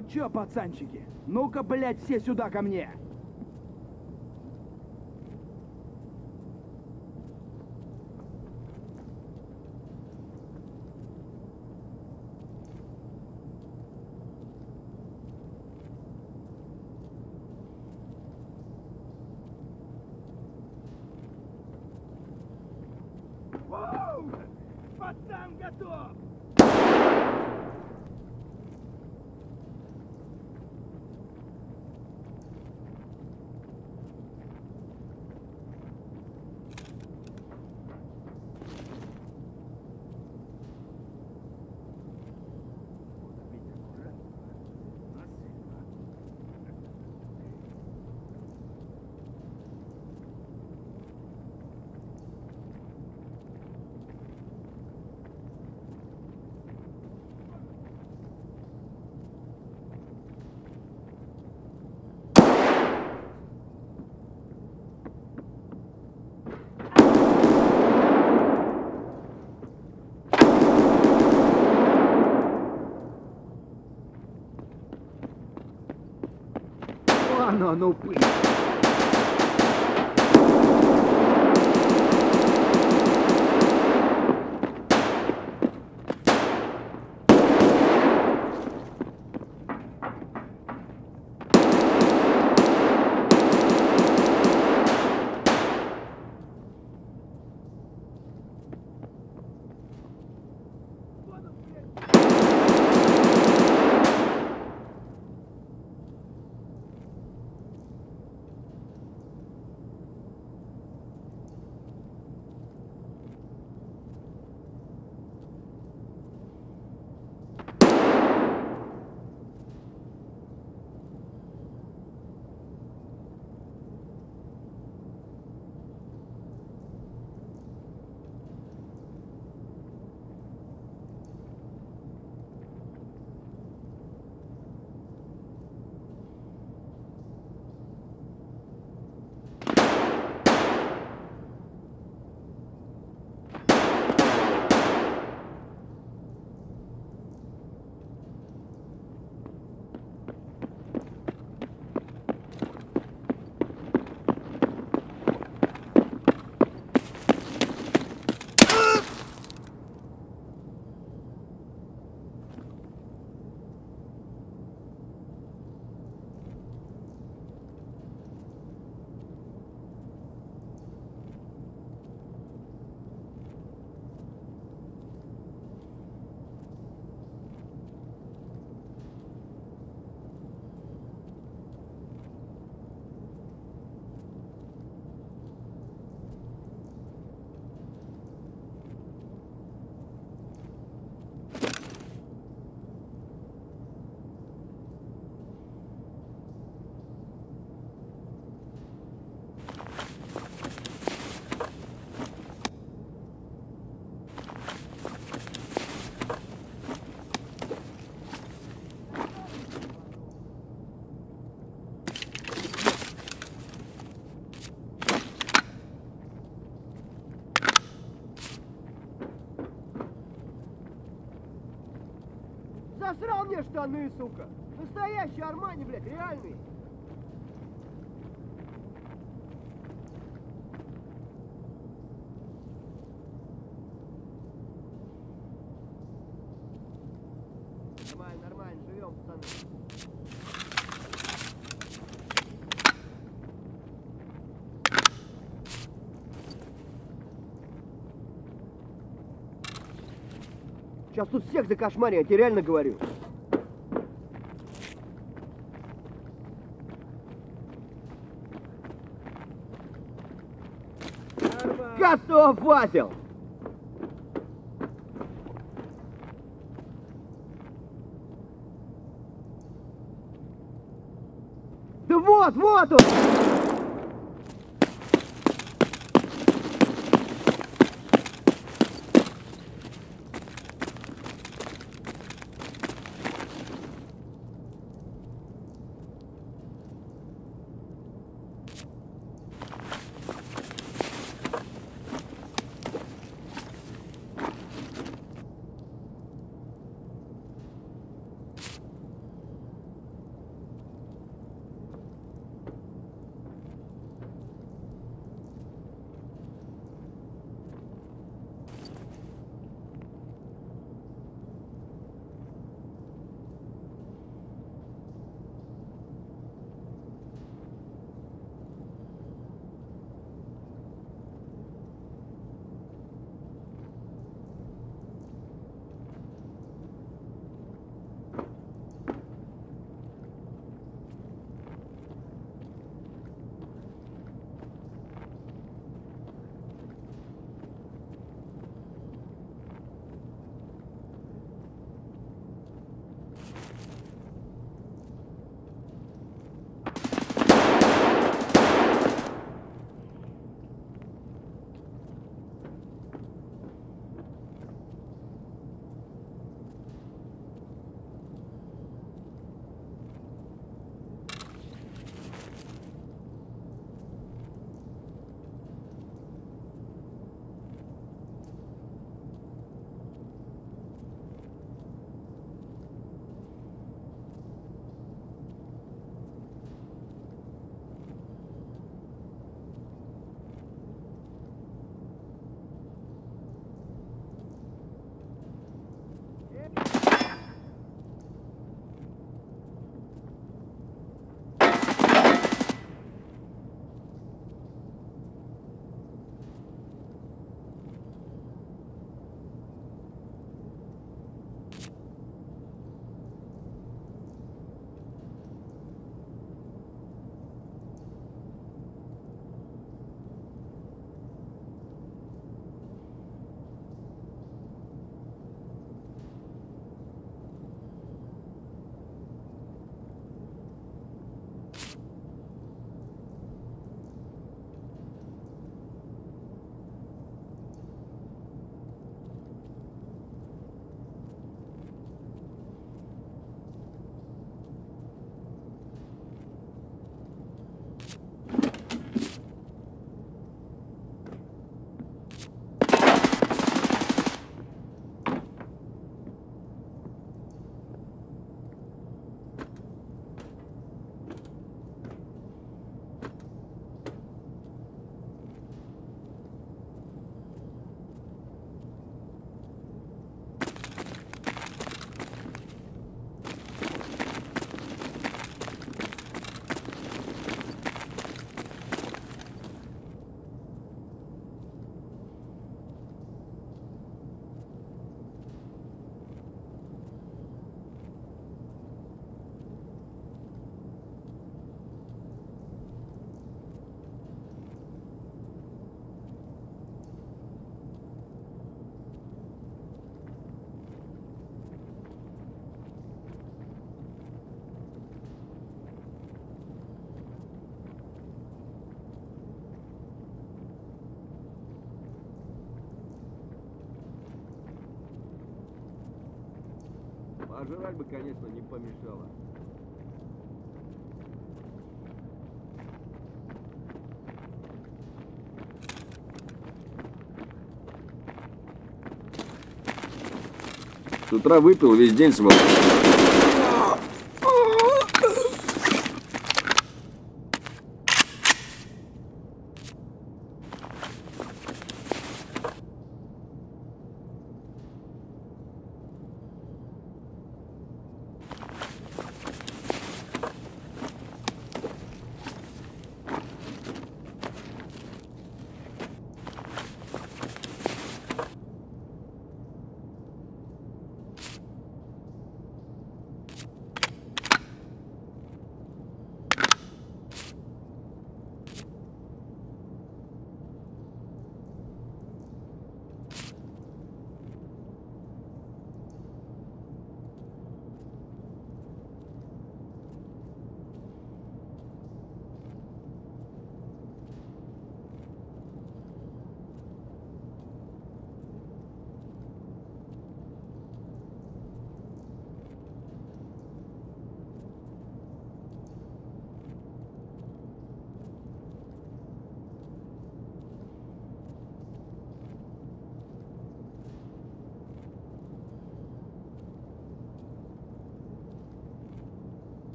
Ну чё, пацанчики, ну-ка, блядь, все сюда ко мне! Пацан готов! no, no, please. Засрал мне штаны, сука! Настоящий Армани, блядь, реальный! Всех закошмарю, я тебе реально говорю. Готов, Васил! Да вот, вот он! Пожрать бы, конечно, не помешало. С утра выпил, весь день свал.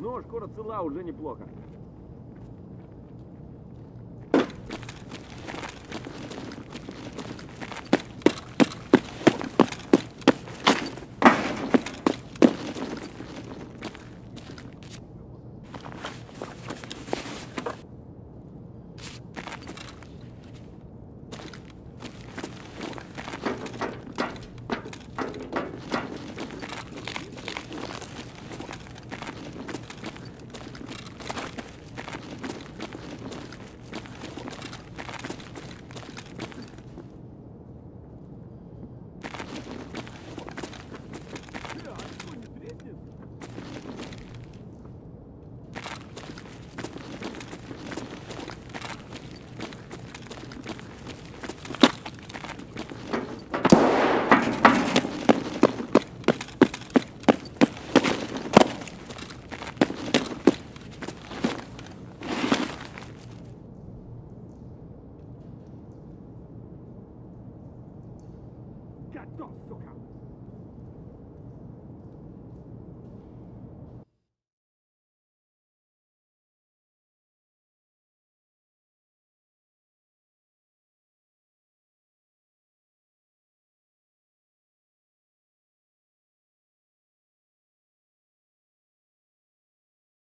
Ну, шкура цела, уже неплохо.